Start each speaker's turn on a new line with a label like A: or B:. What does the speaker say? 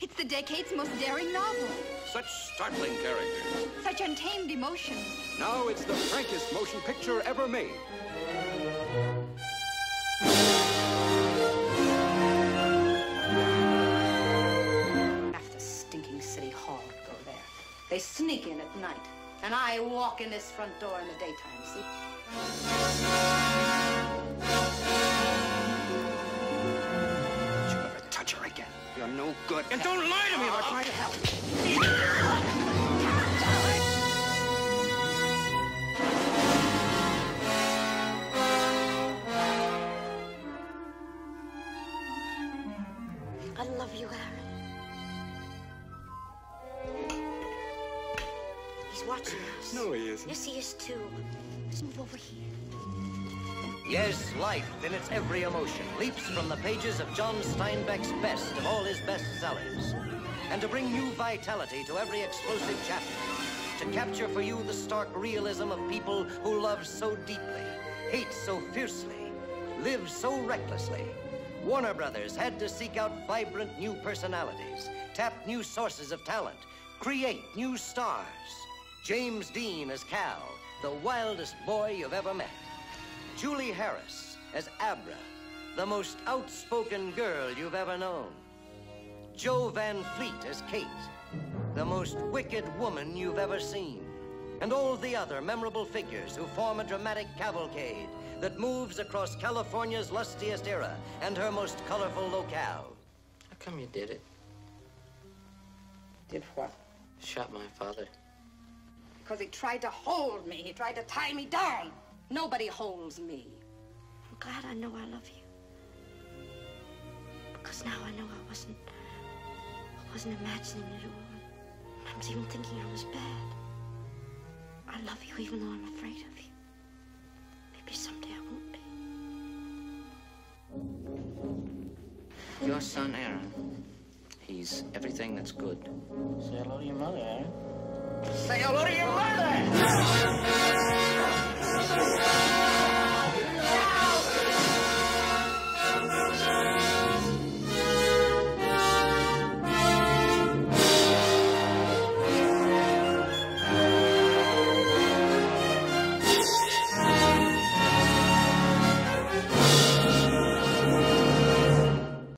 A: It's the decade's most daring novel.
B: Such startling characters.
A: Such untamed emotion.
B: Now it's the frankest motion picture ever made.
C: Half the stinking city hall to go there. They sneak in at night, and I walk in this front door in the daytime, see?
B: No good. And don't lie to me about trying to help.
D: I love you, Aron. He's watching us.
B: No, he isn't.
D: Yes, he is too. Let's move over here.
E: Yes, life in its every emotion leaps from the pages of John Steinbeck's best of all his bestsellers. And to bring new vitality to every explosive chapter, to capture for you the stark realism of people who love so deeply, hate so fiercely, live so recklessly, Warner Brothers had to seek out vibrant new personalities, tap new sources of talent, create new stars. James Dean as Cal, the wildest boy you've ever met. Julie Harris as Abra, the most outspoken girl you've ever known. Jo Van Fleet as Kate, the most wicked woman you've ever seen. And all the other memorable figures who form a dramatic cavalcade that moves across California's lustiest era and her most colorful locale.
F: How come you did it?
C: Did what?
F: Shot my father.
C: Because he tried to hold me. He tried to tie me down. Nobody holds me.
D: I'm glad I know I love you. Because now I know I wasn't. I wasn't imagining it all. I was even thinking I was bad. I love you even though I'm afraid of you. Maybe someday I won't be.
F: Your son, Aron. He's everything that's good. Say hello to your mother, Aron.
C: Say hello to your mother!